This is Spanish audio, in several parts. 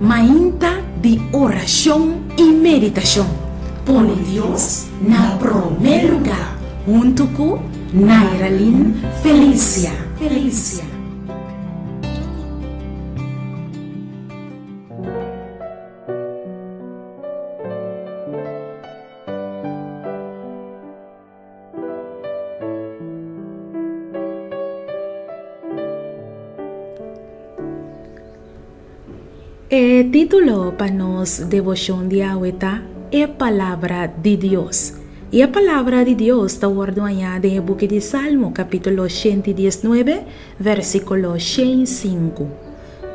mainta de oração e meditação. Põe Deus na primeiro lugar, junto com Nairalin Felícia. Felícia. O título para nos devoção de é a Palavra de Deus. E a Palavra de Deus está ordenada no book de Salmo, capítulo 119, versículo 105.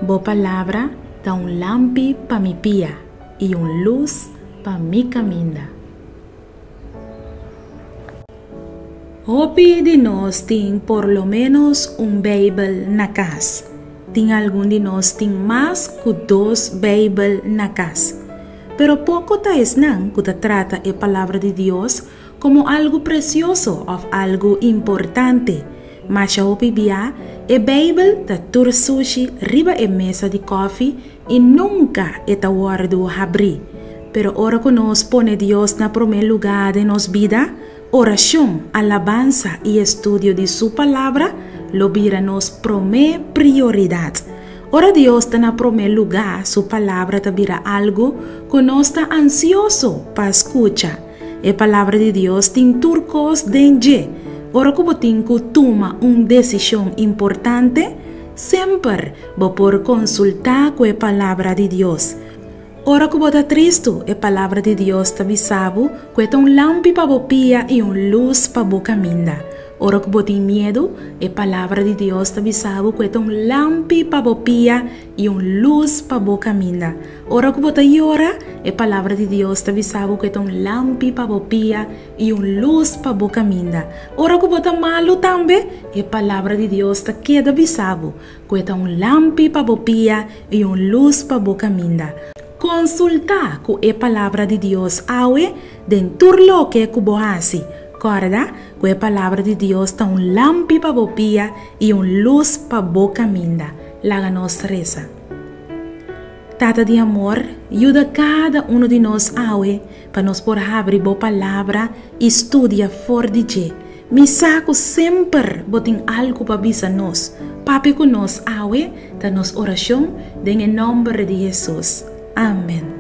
Boa palavra está um lampi para mi pia e un luz para mi caminha. Hobby oh, de nós tem por lo menos um Bible na casa. De nós tem mais que dois Bible na casa. Pero pouco ta esnan que ta trata a palavra de Deus como algo precioso ou algo importante. Mas a opibia, a Bible ta tur sushi riba e mesa de coffee e nunca e ta guardo abrir. Pero ora nós pone Deus na primeiro lugar de nos vida, oração, alabanza e estudio de sua palavra, lo vira nos prome prioridad. Ora Dios está na primeiro lugar, su palabra te vira algo que nos está ansioso para escuchar. A palavra de Deus tem turcos dentro. Ora tem que tomar uma decisão importante, sempre vou por consultar com a palavra de Deus. Ora que bota triste, a palavra de Deus te avisava que é um lampi para bopia e um luz para boca minda. Orokboti miedo e palavra de Deus tabi sabu que un lampi pa bopia e un luz pa bo caminda. Orokbota yora e palavra de Deus tabi sabu que un lampi pa bopia e un luz pa bo caminda. Orokbota malu tambe e palavra de Deus ta queda bisabu que un lampi pa bopia e un luz pa bo caminda. Consulta com a palavra de Deus awe den turlo que kubohasi. Corda, com a palavra de Deus está um lampi para bopia e um luz para boca minda. Laga nos reza. Tata de amor, ajuda cada um de nós awe para nos por abrir boa palavra e estudia for de je. Mi saco sempre botin algo para bisa nós. Papi nós awe, da nos oração, em nome de Jesus. Amen.